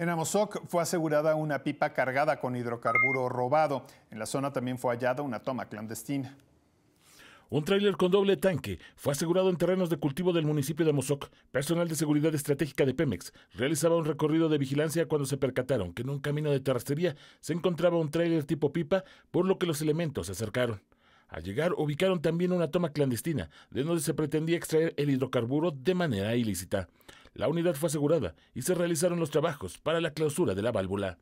En Amozoc fue asegurada una pipa cargada con hidrocarburo robado. En la zona también fue hallada una toma clandestina. Un tráiler con doble tanque fue asegurado en terrenos de cultivo del municipio de Amozoc. Personal de seguridad estratégica de Pemex realizaba un recorrido de vigilancia cuando se percataron que en un camino de terracería se encontraba un tráiler tipo pipa, por lo que los elementos se acercaron. Al llegar ubicaron también una toma clandestina, de donde se pretendía extraer el hidrocarburo de manera ilícita. La unidad fue asegurada y se realizaron los trabajos para la clausura de la válvula.